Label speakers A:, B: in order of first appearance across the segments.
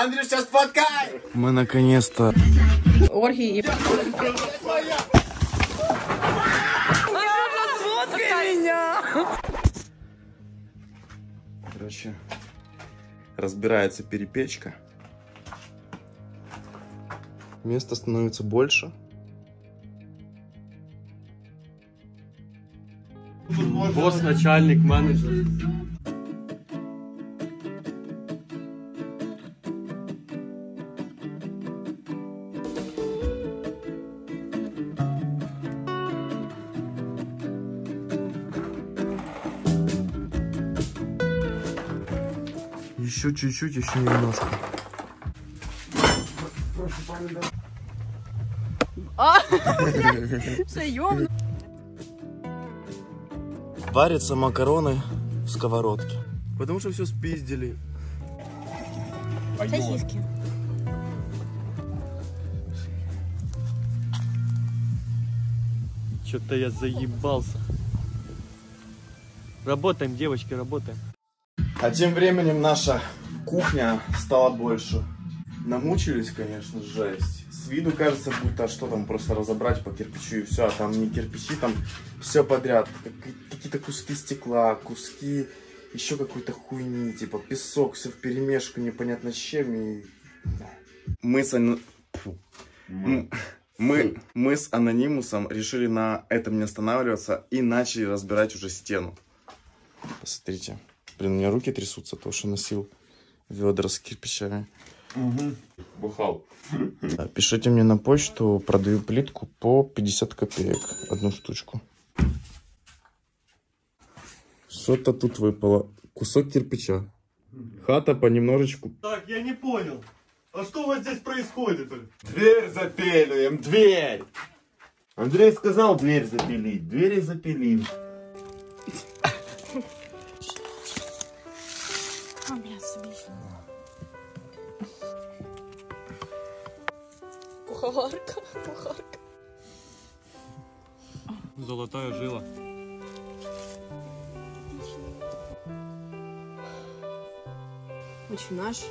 A: Андрюш, сейчас фоткай!
B: Мы наконец-то...
C: Оргии.
B: Короче, разбирается перепечка. Места становится больше.
D: Босс, начальник, менеджер.
B: Еще чуть-чуть, еще немножко.
C: Соем.
B: Варятся макароны в сковородке. Потому что все спиздили.
C: Сосиски.
D: Что-то я заебался. Работаем, девочки, работаем.
B: А тем временем наша кухня стала больше. Намучились, конечно, жесть. С виду кажется, будто что там просто разобрать по кирпичу и все, а там не кирпичи, там все подряд. Как- Какие-то куски стекла, куски еще какой-то хуйни, типа песок, все в перемешку, непонятно с чем. И... Мы с, ан- мы, мы с анонимусом решили на этом не останавливаться и начали разбирать уже стену. Посмотрите. Блин, у меня руки трясутся, потому что носил ведра с кирпичами.
A: Бухал.
B: Да, Пишите мне на почту, продаю плитку по 50 копеек, одну штучку. Что-то тут выпало. Кусок кирпича. Хата понемножечку.
D: Так, я не понял. А что у вас здесь происходит?
A: Дверь запиливаем, дверь! Андрей сказал дверь запилить, двери запилим.
C: Куховарка, кухарка.
D: Золотая жила.
C: Очень наш.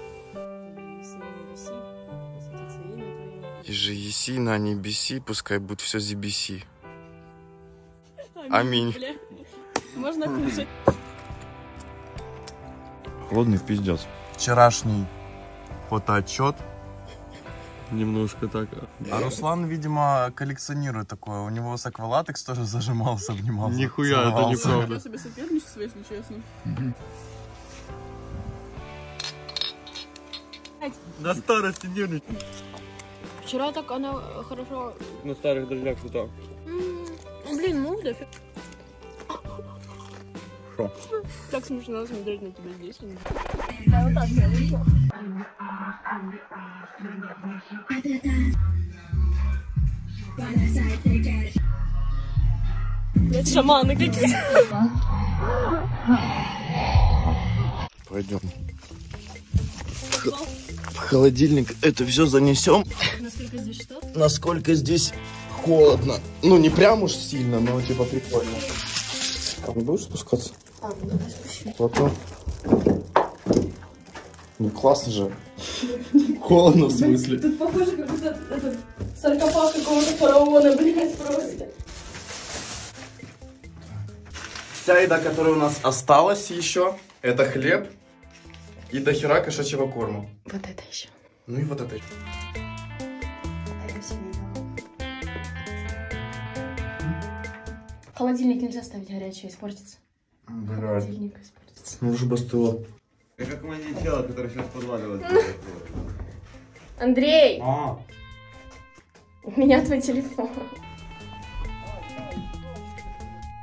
B: И же еси на небеси, пускай будет все ZBC. Аминь.
C: Можно кушать.
B: Холодный пиздец. Вчерашний фотоотчет.
D: Немножко так.
B: А Руслан, видимо, коллекционирует такое. У него с аквалатекс тоже зажимался, обнимался.
D: Нихуя, это неправда.
C: Я себе соперничество, если честно.
D: На старости нервничать.
C: Вчера так она хорошо...
D: На старых дождях что
C: М, Блин, ну да фиг. Так смешно смотреть на тебя здесь. Блять, шаманы какие.
B: Пойдем. В холодильник это все занесем.
C: Насколько здесь что?
B: Насколько здесь холодно. Ну, не прям уж сильно, но типа прикольно. А не будешь спускаться?
C: А, ну давай спущу.
B: Потом. Ну, классно же. Холодно в смысле.
C: Тут похоже, как будто этот саркофаг какого-то фараона, блядь, просто.
B: Вся еда, которая у нас осталась еще, это хлеб и дохера кошачьего корма.
C: Вот это еще.
B: Ну и вот это.
C: Холодильник нельзя ставить горячий, испортится.
B: Блядь.
C: Холодильник испортится.
B: Ну, уже бастыло.
A: Как маньячело, который сейчас подваливает.
C: Андрей,
A: А,
C: у меня твой телефон.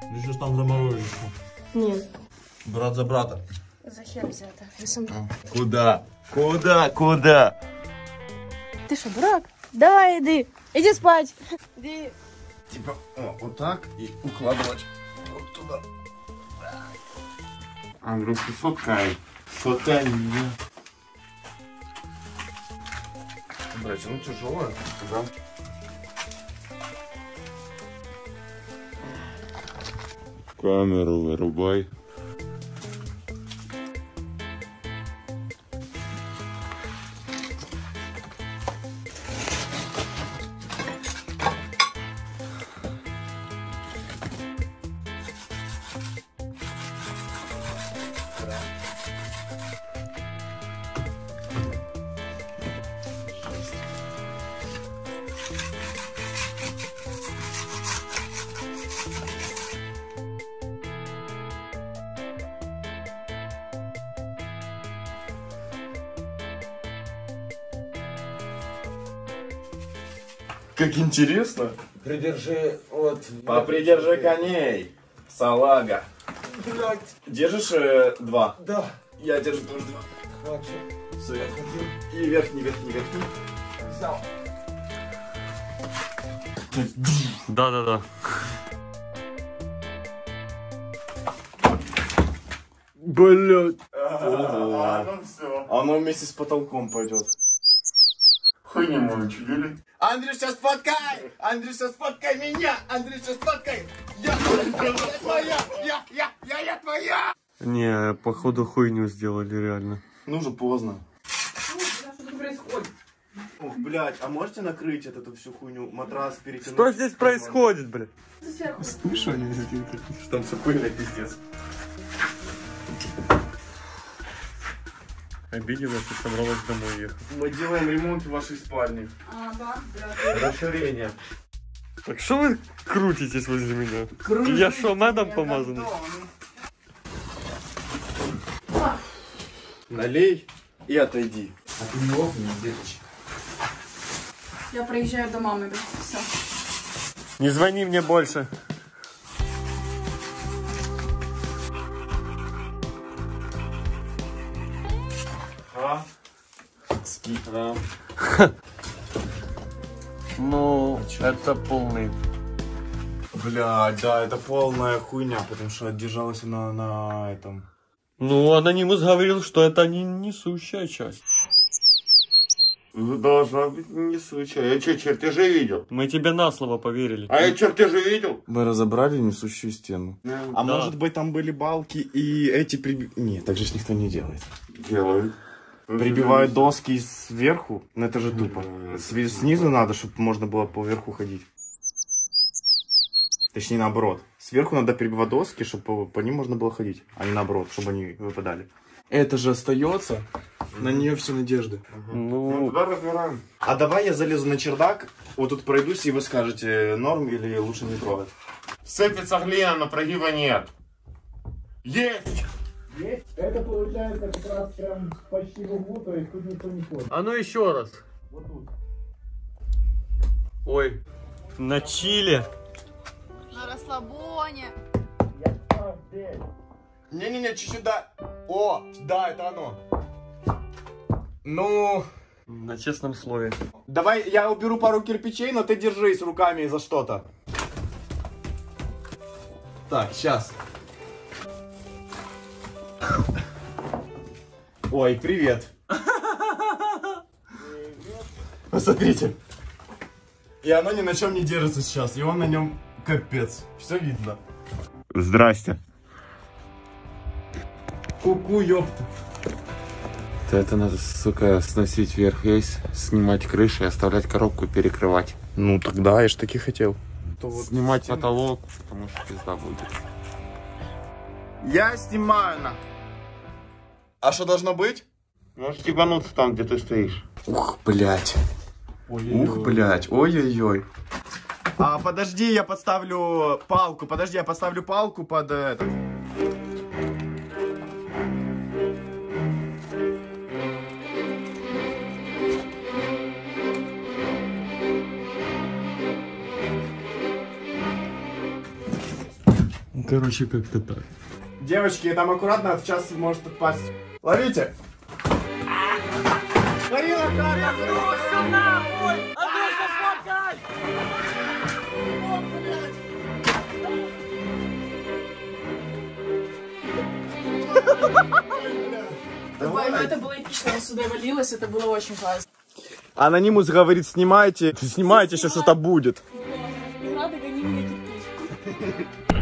A: ты сейчас там заморозишься.
C: Нет.
A: Брат за брата.
C: За хер взято. Я сам-
A: Куда? Куда? Куда?
C: Ты что, дурак? Давай, иди. Иди спать. Иди.
B: Типа, о, вот так и укладывать вот туда.
A: Андрюшка, сфоткай. Сфоткай меня.
B: Блять, ну тяжелое. Да.
A: Камеру вырубай.
B: Как интересно.
A: Придержи вот.
B: Попридержи коней, салага.
A: Блять.
B: Держишь э, два?
A: Да.
B: Я держу тоже два.
A: Хватит.
B: Все, я И верхний, верхний, верхний.
A: Взял.
D: Да-да-да. Блять.
A: А, ну все.
B: Оно вместе с потолком пойдет.
A: Хуйню мы учудили.
B: Андрюша, сфоткай! Андрюша, сфоткай меня! Андрюша, сфоткай! Я, я твоя! Я, я, я, я твоя!
D: Не, походу хуйню сделали реально.
B: Ну уже поздно. Ох, блядь, а можете накрыть эту всю хуйню, матрас перетянуть?
D: Что здесь происходит, блядь?
B: Слышу они какие-то, что там все пыльно, пиздец.
D: Обиделась и собралась домой ехать.
B: Мы делаем ремонт в вашей спальне.
A: Расширение.
D: Так что вы крутитесь возле меня? Я что, медом помазанный?
B: Налей и отойди.
C: Я проезжаю до мамы, да, все.
D: Не звони мне больше.
A: А?
B: А.
D: Ну, это полный.
B: Блядь, да, это полная хуйня, потому что держалась она на этом.
D: Ну, анонимус говорил, что это не несущая часть.
A: Ну, Должна быть несущая. Я что, чертежи видел?
D: Мы тебе на слово поверили.
A: А я чертежи видел?
B: Мы разобрали несущую стену. А
D: Да.
B: может быть там были балки и эти приби... Нет, так же ж никто не делает.
A: Делают.
B: Прибивают доски сверху, ну это же тупо. Снизу надо, чтобы можно было по верху ходить. Точнее наоборот. Сверху надо прибивать доски, чтобы по, по ним можно было ходить, а не наоборот, чтобы они выпадали. Это же остается. На нее все надежды.
A: Ну,
D: Ну,
A: туда разбираем.
B: А давай я залезу на чердак, вот тут пройдусь, и вы скажете, норм или лучше не трогать.
A: Сыпется глина, но прогиба нет. Есть!
B: Это получается как раз прям почти в углу, то есть тут никто не ходит.
D: а ну еще раз.
B: Вот тут.
D: Ой, на чили.
C: На расслабоне.
B: Не-не-не, чуть-чуть да. О, да, это оно. Ну,
D: На честном слове.
B: давай я уберу пару кирпичей, но ты держись руками за что-то. Так, сейчас. Ой, привет. Посмотрите. И оно ни на чем не держится сейчас, и он на нем капец. Все видно.
A: Здрасте.
B: Ку-ку, ёпта.
E: Это надо, сука, сносить вверх весь, снимать крыши, оставлять коробку, перекрывать.
B: Ну тогда я ж таки хотел.
E: Снимать потолок, потому что пизда будет.
B: Я снимаю на. А что должно быть?
A: Можешь стебануться там, где ты стоишь.
E: Ух, блядь. Ух, блядь, ой-ой-ой.
B: А подожди, я подставлю палку. Подожди, я поставлю палку под э, этот.
D: Короче, как-то так.
B: Девочки, там аккуратно, сейчас может попасть. Ловите! Марина, как?
C: Ой, ну это было эпично, я сюда валилась, это было очень классно.
B: Анонимус говорит, снимайте. Снимайте, сейчас что-то будет.
C: Не надо гони мне кирпич.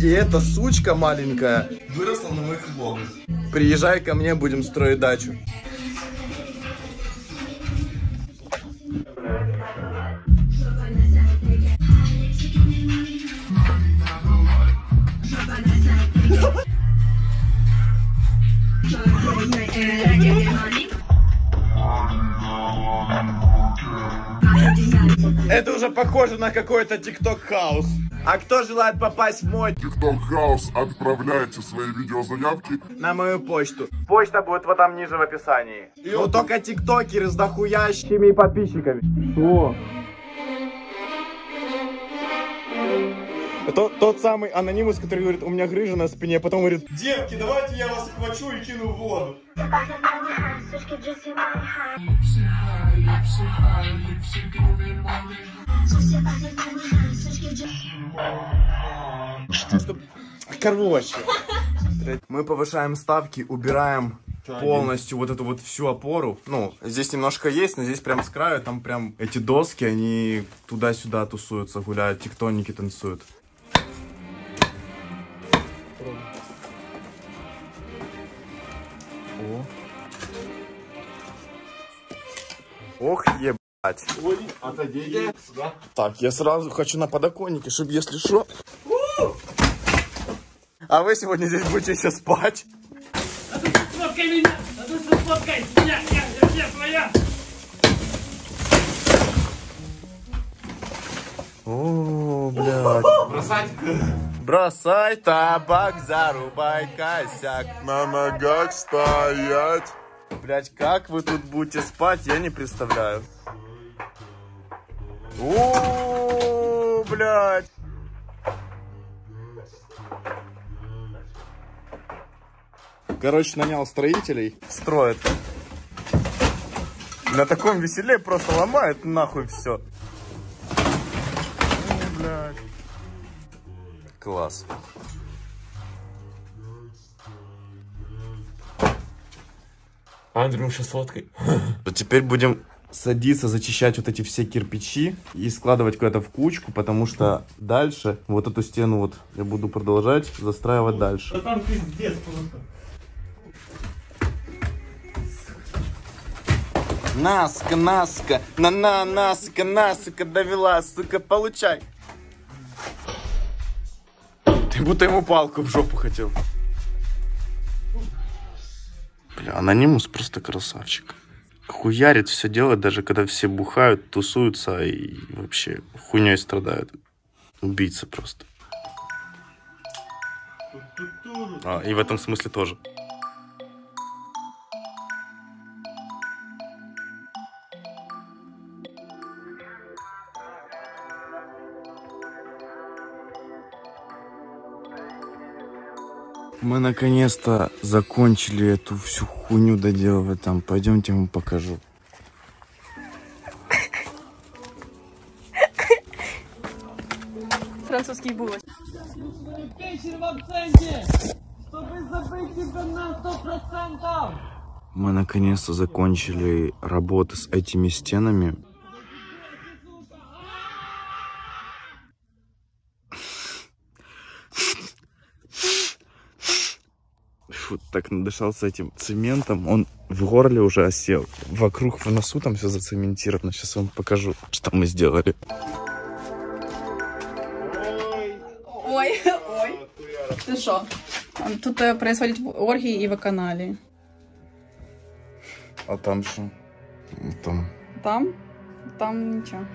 B: И эта сучка маленькая выросла на моих влогах. Приезжай ко мне, будем строить дачу. Похоже на какой-то тикток хаус. А кто желает попасть в мой
F: TikTok House, отправляйте свои видеозаявки
B: на мою почту. Почта будет вот там ниже в описании. Ну только тиктокеры с дохуящими подписчиками. Что? Это тот самый анонимус, который говорит, у меня грыжа на спине, а потом говорит, девки, давайте я вас схвачу и кину в воду. Короче. Мы повышаем ставки, убираем полностью вот эту вот всю опору. Ну, здесь немножко есть, но здесь прям с краю, там прям эти доски, они туда-сюда тусуются, гуляют, тектоники танцуют. Ох, ебать.
A: Отойдите сюда.
B: Так, я сразу хочу на подоконнике, чтобы если что. А вы сегодня здесь будете еще спать?
D: Сфоткай меня! А что сфоткай! Я, я, я, я твоя!
B: О, блядь.
A: Бросать?
B: Бросай табак, зарубай косяк.
F: на ногах стоять.
B: Блять, как вы тут будете спать, я не представляю. О, блядь. Короче, нанял строителей. Строят. На таком веселе просто ломает нахуй все. блядь. Класс.
A: Андрюша, сфоткай.
B: То теперь будем садиться, зачищать вот эти все кирпичи и складывать куда-то в кучку, потому что дальше вот эту стену вот я буду продолжать застраивать дальше.
D: там пиздец просто.
B: Наска, наска, на-на, наска, наска, довела, сука, получай. Ты будто ему палку в жопу хотел. Бля, анонимус просто красавчик. Хуярит, все делает, даже когда все бухают, тусуются и вообще хуйней страдают. Убийца просто. А, и в этом смысле тоже. Мы наконец-то закончили эту всю хуйню доделывать там. Пойдемте, вам покажу.
G: Французский
D: в акценте! Чтобы забыть тебя на сто процентов!
B: Мы наконец-то закончили работы с этими стенами. Фу, так надышался этим цементом, он в горле уже осел. Вокруг в носу там все зацементировано. Сейчас вам покажу, что мы сделали.
G: Ой, ой. Ты что? Тут э, происходит оргии и вакханалии.
B: А там что? Там.
G: Там? Там ничего.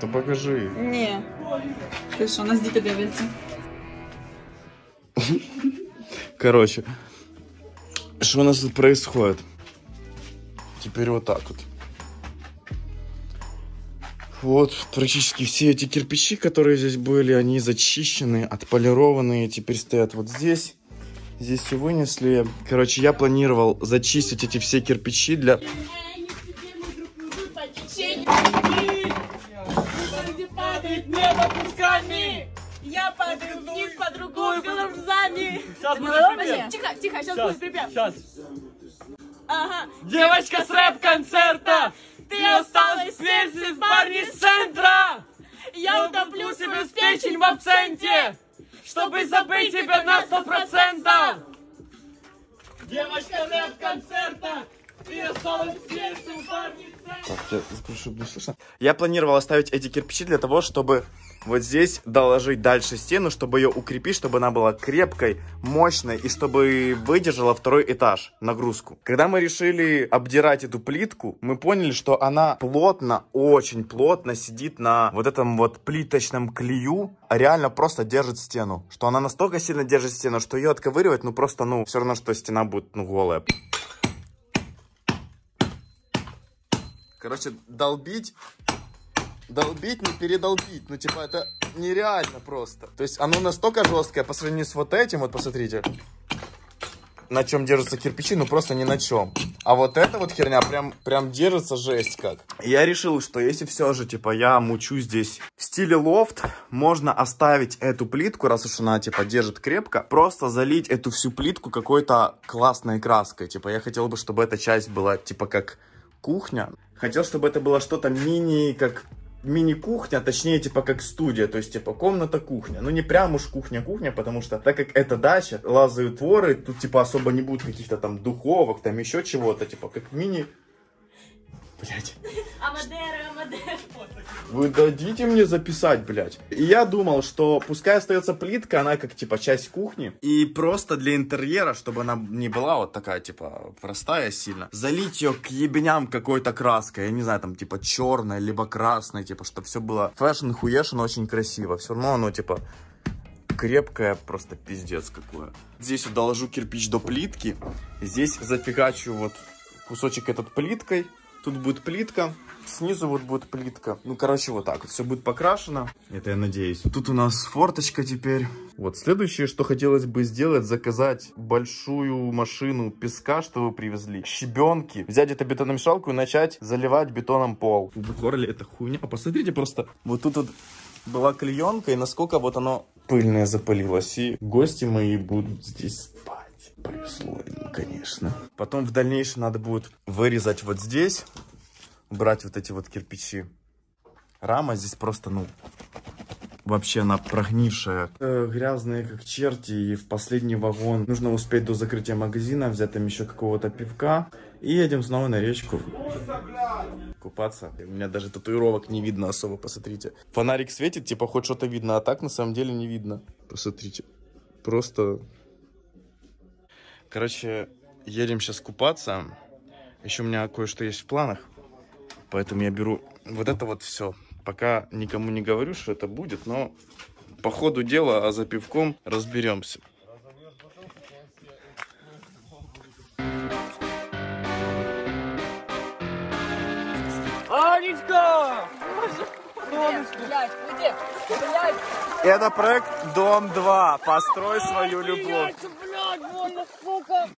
B: Да покажи.
G: Не. Ты что, нас діти дивляться?
B: Короче, что у нас тут происходит? Теперь вот так вот. Вот практически все эти кирпичи, которые здесь были, они зачищены, отполированные, теперь стоят вот здесь. Здесь все вынесли. Короче, я планировал зачистить эти все кирпичи для...
D: сейчас
G: Сейчас, будет припев.
D: сейчас.
G: Ага.
D: Девочка с рэп-концерта! Ты осталась в парни с центра!
G: Я
D: утоплю себе в печень в абсенте, чтобы забыть тебя на сто процентов. Девочка рэп-концерта! Ты осталась в парни с центра!
B: Так, я закрою, чтобы не слышно. Я планировал оставить эти кирпичи для того, чтобы вот здесь доложить дальше стену, чтобы ее укрепить, чтобы она была крепкой, мощной и чтобы выдержала второй этаж, нагрузку. Когда мы решили обдирать эту плитку, мы поняли, что она плотно, очень плотно сидит на вот этом вот плиточном клею, а реально просто держит стену. Что она настолько сильно держит стену, что ее отковыривать, ну просто, ну, все равно, что стена будет, ну, голая. Короче, долбить долбить, не передолбить. Ну, типа, это нереально просто. То есть оно настолько жесткое по сравнению с вот этим, вот посмотрите, на чем держатся кирпичи, ну просто ни на чем. А вот эта вот херня прям, прям держится жесть как. Я решил, что если все же, типа, я мучу здесь в стиле лофт, можно оставить эту плитку, раз уж она, типа, держит крепко, просто залить эту всю плитку какой-то классной краской. Типа, я хотел бы, чтобы эта часть была, типа, как кухня. Хотел, чтобы это было что-то мини, как мини-кухня, точнее, типа, как студия, то есть, типа, комната-кухня. Ну, не прям уж кухня-кухня, потому что, так как это дача, лазают воры, тут, типа, особо не будет каких-то там духовок, там еще чего-то, типа, как мини... Блять.
H: Амадера, Амадера.
B: Вы дадите мне записать, блядь. И я думал, что пускай остается плитка, она как, типа, часть кухни. И просто для интерьера, чтобы она не была вот такая, типа, простая сильно. Залить ее к ебеням какой-то краской. Я не знаю, там, типа, черной, либо красной, типа, чтобы все было fashion, хуешн, очень красиво. Все равно оно, типа, крепкое, просто пиздец какое. Здесь вот кирпич до плитки. Здесь зафигачу вот кусочек этот плиткой. Тут будет плитка. Снизу вот будет плитка. Ну, короче, вот так вот. Все будет покрашено. Это я надеюсь. Тут у нас форточка теперь. Вот следующее, что хотелось бы сделать, заказать большую машину песка, что вы привезли. Щебенки. Взять эту бетономешалку и начать заливать бетоном пол. В горле это хуйня. Посмотрите просто. Вот тут вот была клеенка, и насколько вот оно пыльное запылилось. И гости мои будут здесь спать. Повезло им, конечно. Потом в дальнейшем надо будет вырезать вот здесь, брать вот эти вот кирпичи. Рама здесь просто, ну, вообще она прогнившая. Э, грязные как черти, и в последний вагон. Нужно успеть до закрытия магазина, взять там еще какого-то пивка. И едем снова на речку. Купаться. У меня даже татуировок не видно особо, посмотрите. Фонарик светит, типа хоть что-то видно, а так на самом деле не видно. Посмотрите. Просто Короче, едем сейчас купаться. Еще у меня кое-что есть в планах. Поэтому я беру вот это вот все. Пока никому не говорю, что это будет, но по ходу дела, а за пивком разберемся.
G: Анечка!
C: Блядь, уйди. Блядь.
B: Это проект Дом 2. Построй свою любовь.
G: Блядь, больно, сука!